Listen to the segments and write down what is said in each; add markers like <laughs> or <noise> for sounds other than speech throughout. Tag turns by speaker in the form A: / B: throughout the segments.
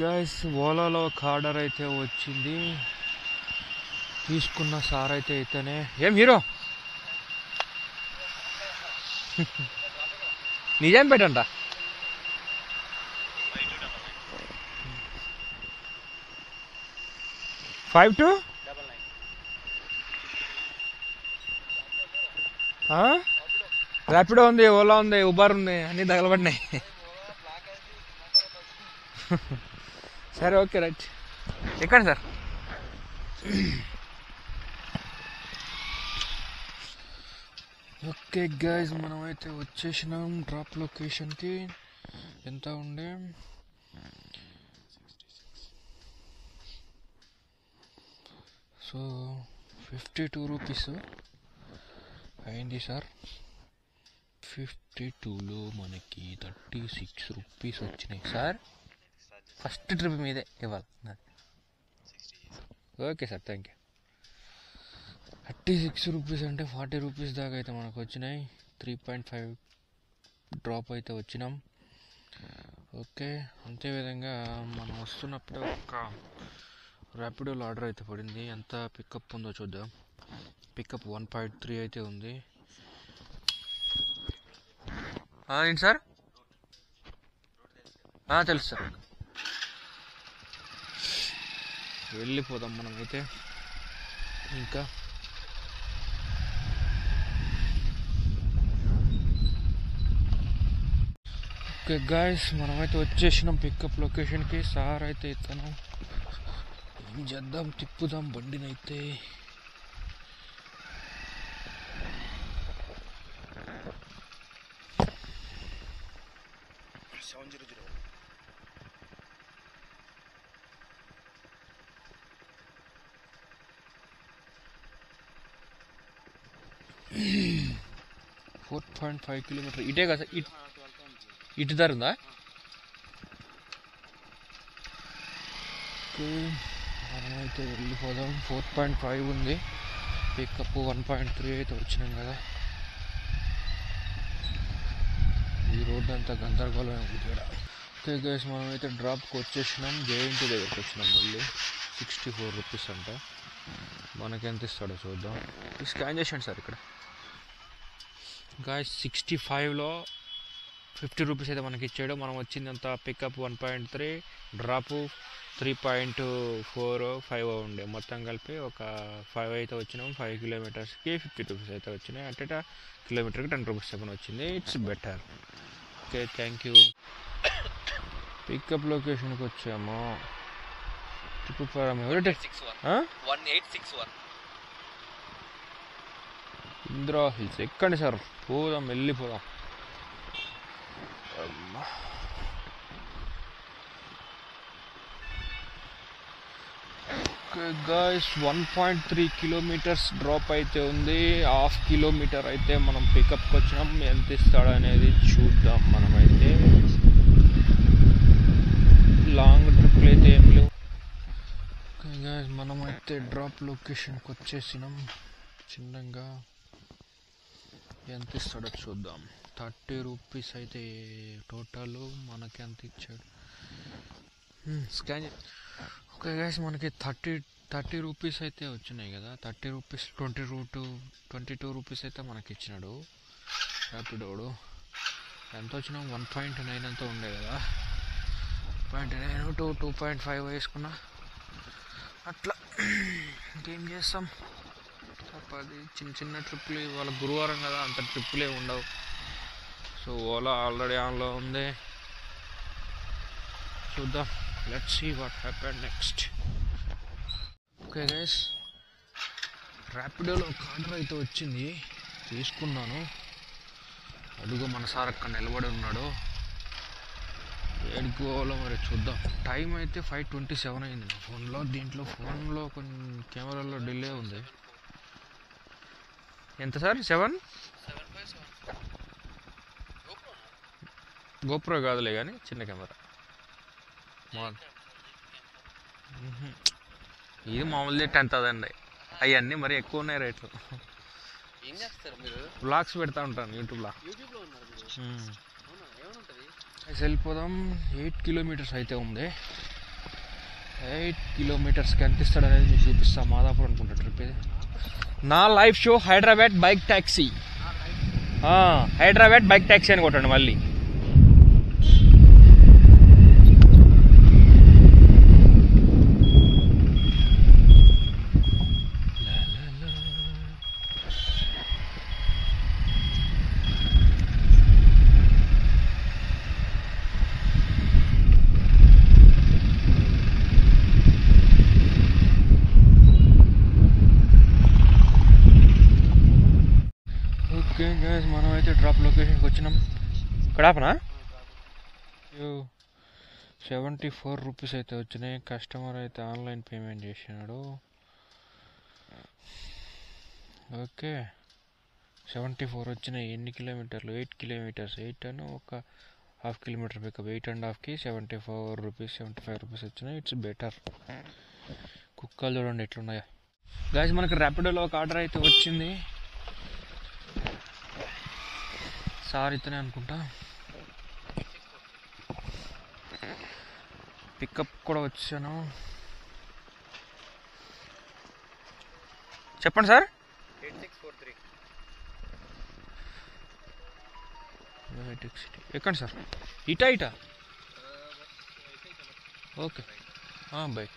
A: Guys ఓలాలో ఒక order అయితే వచ్చింది. తీసుకున్న సార్ అయితే అయితేనే. ఏం హీరో <laughs> నిజాం పెట్టంట ఫైవ్ టూ ర్యాపిడో ఉంది ఓలా ఉంది ఉబర్ ఉంది అన్నీ తగలబడినాయి. <laughs> సరే ఓకే రైట్. ఎక్కండి సార్. ఓకే గైజ్ మనం అయితే వచ్చేసినాం డ్రాప్ లొకేషన్కి ఎంత ఉండే? సో ఫిఫ్టీ టూ రూపీస్ అయింది సార్. ఫిఫ్టీ టూలో మనకి థర్టీ సిక్స్ రూపీస్ వచ్చినాయి సార్. ఫస్ట్ ట్రిప్ మీదే ఇవ్వాలి. నాది okay sir thank you thirty six rupees అంటే ఫార్టీ రూపీస్ దాకా అయితే మనకు వచ్చినాయి. త్రీ పాయింట్ ఫైవ్ డ్రాప్ అయితే వచ్చినాం. ఓకే అంతేవిధంగా మనం వస్తున్నప్పుడు ఒక ర్యాపిడోలో ఆర్డర్ అయితే పడింది. ఎంత పికప్ ఉందో చూద్దాం. పికప్ వన్ పాయింట్ త్రీ అయితే ఉంది. ఏంటి సార్? తెలుసు సార్. వెళ్ళిపోదాం మనమైతే ఇంకా ఓకే గాయస్ మనమైతే వచ్చేసినాం పికప్ లొకేషన్కి సార్ అయితే ఇతను. ఏం చేద్దాం తిప్పుదాం బండినైతే. Four point five kilometre. ఇటే కదా ఇట్ ఇటు దారి ఉందా? మనమైతే వెళ్ళిపోదాం. ఫోర్ పాయింట్ ఫైవ్ ఉంది. పికప్ వన్ పాయింట్ త్రీ అయితే వచ్చినాం కదా. ఈ రోడ్ అంతా గందరగోళం ఉంది ఇక్కడ. ఓకే గైస్ మనమైతే డ్రాప్కి వచ్చేసినాం. జేఎన్టీ దగ్గరికి వచ్చినాం మళ్ళీ. సిక్స్టీ ఫోర్ రూపీస్ అంటే. మనకి ఎంత ఇస్తాడో చూద్దాం స్కాన్ చేసాడు సార్ ఇక్కడ. ఇంకా సిక్స్టీ ఫైవ్లో ఫిఫ్టీ రూపీస్ అయితే మనకి ఇచ్చాడు మనం వచ్చింది అంత pickup one point three drop three point four five ఉండే. మొత్తం కలిపి ఒక ఫైవ్ అయితే వచ్చినాం. ఫైవ్ కిలోమీటర్స్కి ఫిఫ్టీ రూపీస్ అయితే వచ్చినాయి. అంటే కిలోమీటర్కి టెన్ రూపీస్ చెప్పిన వచ్చింది. It's better okay thank you pickup లొకేషన్కి వచ్చాము. ఎవరు
B: six one. Eight six one.
A: Indira hills ఎక్కండి సార్. పోదాం వెళ్ళిపోదాం. Guys one point three kilometres drop అయితే ఉంది. హాఫ్ కిలోమీటర్ అయితే మనం పికప్కి వచ్చినాం. ఎంత ఇస్తాడు అనేది చూద్దాం మనమైతే. లాంగ్ ట్రిప్లు అయితే ఏం లేవు. మనమైతే డ్రాప్ లొకేషన్కి వచ్చేసినాం. చిన్నగా ఎంత ఇస్తాడో చూద్దాం. థర్టీ రూపీస్ అయితే టోటల్ మనకి ఎంత ఇచ్చాడు? స్కాన్ ఓకే గైస్ మనకి థర్టీ థర్టీ రూపీస్ అయితే వచ్చినాయి కదా. థర్టీ రూపీస్ ట్వంటీ రూటు ట్వంటీ టూ రూపీస్ అయితే మనకి ఇచ్చినాడు. ర్యాపిడోడు ఎంత వచ్చినా వన్ పాయింట్ నైన్ అంతా ఉండే కదా. Point nine two two point five వేసుకున్నా. అట్లా. ఇంకేం చేస్తాం? తప్పది చిన్న చిన్న ట్రిప్పులు. ఇవాళ గురువారం కదా అంత ట్రిప్పులే ఉండవు. సో ఓలా ఆల్రెడీ ఆన్లో ఉంది. చూద్దాం. Let see what happen next okay guys ర్యాపిడోలో ఒక ఆర్డర్ అయితే వచ్చింది. తీసుకున్నాను. అడుగు మన సార్ అక్కడ నిలబడి ఉన్నాడు. ఏడికి పోవాలో మరి చూద్దాం. టైం అయితే ఫైవ్ ట్వంటీ సెవెన్ అయింది. నా ఫోన్లో దీంట్లో ఫోన్లో కొన్ని కెమెరాలో డిలే ఉంది. ఎంత సార్? సెవెన్ గోప్రో కాదులే కానీ చిన్న కెమెరా. మా ఇది మామూలుదే టెన్ థౌసండ్ అవన్నీ మరి ఎక్కువ ఉన్నాయి రేట్లు. బ్లాగ్స్ పెడతా ఉంటాను యూట్యూబ్లో వెళ్ళిపోదాం. ఎయిట్ కిలోమీటర్స్ అయితే ఉంది. ఎయిట్ కిలోమీటర్స్ కనిపిస్తాడు అనేది మీకు చూపిస్తా. మాదాపూర్ అనుకుంటా ట్రిప్ ఇది. నా life show Hyderabad bike taxi Hyderabad bike taxi అని కొట్టండి మళ్ళీ ఓకే గైస్ మనం అయితే డ్రాప్ లొకేషన్కి వచ్చినాం ఇక్కడ ఆపనా? సెవెంటీ ఫోర్ రూపీస్ అయితే వచ్చినాయి. కస్టమర్ అయితే ఆన్లైన్ పేమెంట్ చేసినాడు. ఓకే. సెవెంటీ ఫోర్ వచ్చినాయి. ఎన్ని కిలోమీటర్లు? Eight kilometres. ఎయిట్ అని ఒక half kilometre pickup eight and హాఫ్కి seventy four rupees seventy five rupees వచ్చినాయి. ఇట్స్ బెటర్ కుక్కలు చూడండి ఎట్లున్నాయా. గాయస్ మనకి ర్యాపిడోలో ఒక ఆర్డర్ అయితే వచ్చింది. సార్ ఇతనే అనుకుంటా. పికప్ కూడా వచ్చాను. చెప్పండి సార్.
B: ఎక్కడ
A: ఎక్కండి సార్? ఇటా ఇటా? Okay. Bye.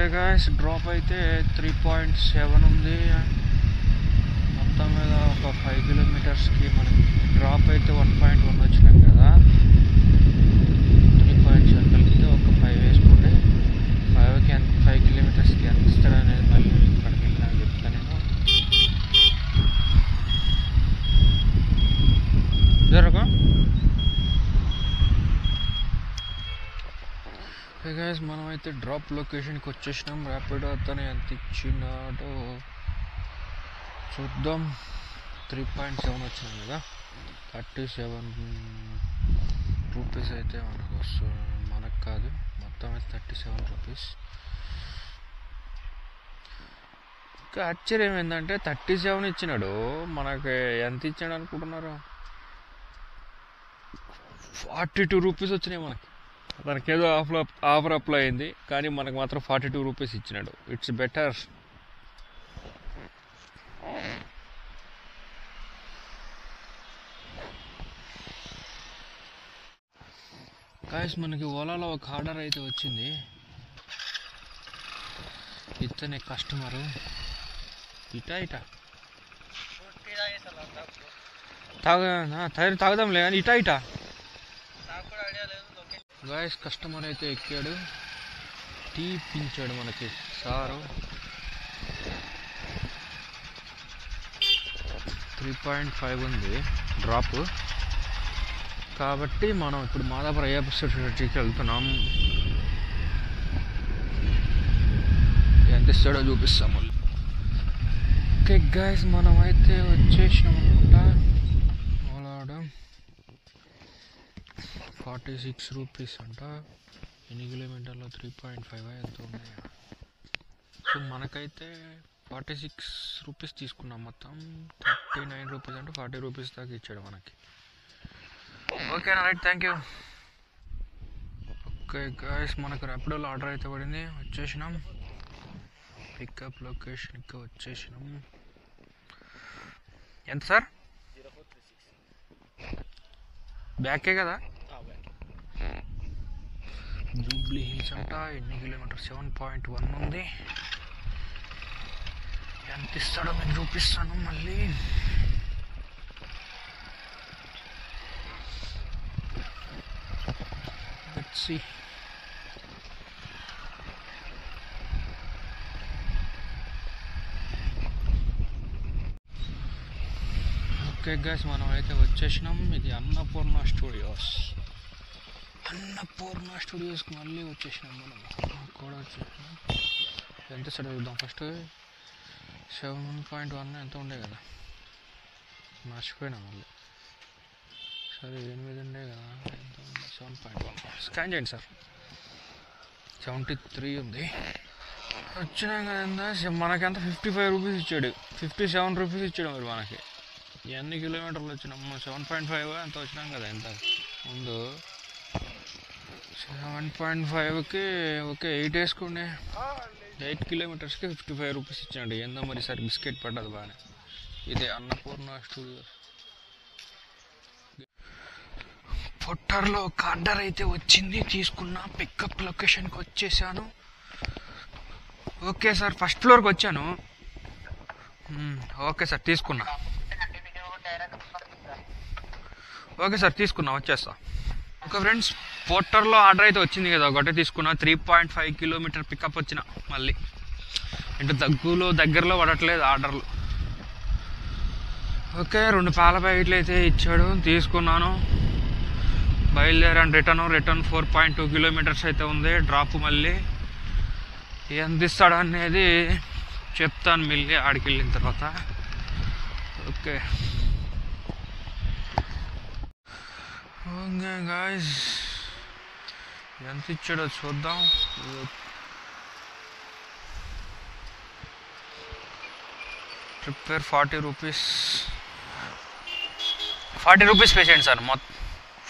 A: Okay guys drop అయితే త్రీ పాయింట్ సెవెన్ ఉంది. మొత్తం మీద ఒక ఫైవ్ కిలోమీటర్స్కి మనకి డ్రాప్ అయితే వన్ పాయింట్ వన్ వచ్చినాం కదా త్రీ పాయింట్ సెవెన్ కలిపితే ఒక ఫైవ్ వేసుకుంటే ఫైవ్కి ఎంత ఫైవ్ కిలోమీటర్స్కి ఎంత ఇస్తాడు అనేది మళ్ళీ మీకు ఇక్కడికి వెళ్ళినాక చెప్తాను నేను జరగ గైస్ మనం అయితే డ్రాప్ లొకేషన్కి వచ్చేసినాం. ర్యాపిడో అతను ఎంత ఇచ్చినాడో చూద్దాం. త్రీ పాయింట్ సెవెన్ వచ్చినాం కదా. థర్టీ సెవెన్ రూపీస్ అయితే మనకు వస్తుంది. మనకు కాదు. మొత్తం అయితే థర్టీ సెవెన్ రూపీస్ ఇంకా ఆశ్చర్యం ఏంటంటే థర్టీ సెవెన్ ఇచ్చినాడు. మనకి ఎంత ఇచ్చాడు అనుకుంటున్నారు? ఫార్టీ టూ రూపీస్ వచ్చినాయి మనకి. మనకేదో ఏదో ఆఫర్ ఆఫర్ అప్లై అయింది కానీ మనకు మాత్రం ఫార్టీ టూ రూపీస్ ఇచ్చినాడు. ఇట్స్ బెటర్ కాయస్ మనకి ఓలాలో ఒక ఆర్డర్ అయితే వచ్చింది. ఇతనే కస్టమరు ఇటా ఇటా. తాగ తాగు తాగుదాంలే కానీ ఇటా ఇటా.
B: నాకు
A: గాయస్ కస్టమర్ అయితే ఎక్కాడు. టీ పించాడు మనకి. సారు. త్రీ పాయింట్ ఫైవ్ ఉంది డ్రాప్. కాబట్టి మనం ఇప్పుడు మాదాపురం అయ్యప్ప సిటీకి వెళ్తున్నాం. ఎంత ఇస్తాడో చూపిస్తాము ఓకే గాయస్ మనం అయితే వచ్చేసినాం అనుకుంటా. ఫార్టీ సిక్స్ రూపీస్ అంట. ఎన్ని కిలోమీటర్లో? Three point five? ఎంత ఉన్నాయా? సో మనకైతే ఫార్టీ సిక్స్ రూపీస్ తీసుకున్నాం మొత్తం. థర్టీ నైన్ రూపీస్ అంటే ఫార్టీ రూపీస్ దాకా ఇచ్చాడు మనకి. Okay right thank you okay guys మనకు ర్యాపిడోలో ఆర్డర్ అయితే పడింది. వచ్చేసినాం. పికప్ లొకేషన్కి వచ్చేసినాం. ఎంత సార్ బ్యాకే కదా? జూబ్లీ హిల్స్ అంట ఎన్ని కిలోమీటర్ సెవెన్ పాయింట్ వన్ ఉంది ఎంత ఇస్తాడో నేను చూపిస్తాను మళ్ళీ Let's see. ఓకే గైస్ మనం అయితే వచ్చేసినాం ఇది అన్నపూర్ణ స్టూడియోస్ అన్నపూర్ణ స్టూడియోస్కి మళ్ళీ వచ్చేసినాం మనం. కూడా వచ్చేసినాం. ఎంత సెట్ చూద్దాం. ఫస్ట్ సెవెన్ పాయింట్ వన్ ఎంత ఉండే కదా? మర్చిపోయినా మళ్ళీ. సరే ఎనిమిది ఉండే కదా. ఎంత ఉంది? Seven point one. స్కాన్ చేయండి సార్. సెవెంటీ త్రీ ఉంది. వచ్చినాం కదా మనకంత? ఫిఫ్టీ ఫైవ్ రూపీస్ ఇచ్చాడు. ఫిఫ్టీ సెవెన్ రూపీస్ ఇచ్చాడు మరి మనకి. ఎన్ని కిలోమీటర్లు వచ్చినాము సెవెన్ పాయింట్ ఫైవ్ ఎంత వచ్చినాం కదా? ఎంత? ముందు సెవెన్ పాయింట్ ఫైవ్కి ఓకే ఎయిట్ వేసుకోండి. ఎయిట్ కిలోమీటర్స్కి ఫిఫ్టీ ఫైవ్ రూపీస్ ఇచ్చాడు. ఏందో మరి సార్ బిస్కెట్ పడ్డది బాగానే. ఇదే అన్నపూర్ణ స్టూడియో. పొట్టర్లో ఒక ఆర్డర్ అయితే వచ్చింది. తీసుకున్నా పికప్ లొకేషన్కి వచ్చేసాను. ఓకే సార్ ఫస్ట్ ఫ్లోర్కి వచ్చాను. ఓకే సార్ తీసుకున్నా. ఓకే సార్ తీసుకున్నా వచ్చేస్తా. ఓకే ఫ్రెండ్స్ పోర్టర్లో ఆర్డర్ అయితే వచ్చింది కదా ఒకటే తీసుకున్నా. Three point five kilometre pickup వచ్చిన మళ్ళీ. అంటే దగ్గులో దగ్గరలో పడట్లేదు ఆర్డర్లు. ఓకే రెండు పాల ప్యాకెట్లు అయితే ఇచ్చాడు తీసుకున్నాను. బయలుదేరాను return return four point two kilometres అయితే ఉంది డ్రాప్ మళ్ళీ. ఎంత ఇస్తాడు అనేది చెప్తాను మళ్ళీ ఆడికి వెళ్ళిన తర్వాత. ఓకే. ఓకే గాయస్ ఎంత ఇచ్చాడో చూద్దాం. Trip fare forty rupees. Forty rupees pay చేయండి సార్ మొత్తం.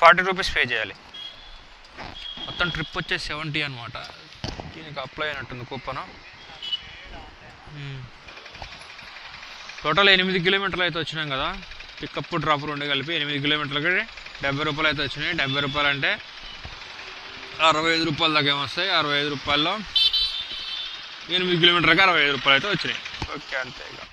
A: ఫార్టీ రూపీస్ పే చేయాలి. మొత్తం ట్రిప్ వచ్చేసి సెవెంటీ అనమాట దీనికి అప్లై అయినట్టుంది కూపన్. టోటల్ ఎనిమిది కిలోమీటర్లు అయితే వచ్చినాం కదా. పికప్ డ్రాప్ రెండు కలిపి ఎనిమిది కిలోమీటర్లకి డెబ్బై రూపాయలు అయితే వచ్చినాయి. డెబ్బై రూపాయలు అంటే అరవై ఐదు రూపాయల దాకా ఏమొస్తాయి అరవై ఐదు రూపాయల్లో ఎనిమిది కిలోమీటర్లకి అరవై ఐదు రూపాయలు అయితే వచ్చినాయి. ఓకే అంతే ఇక.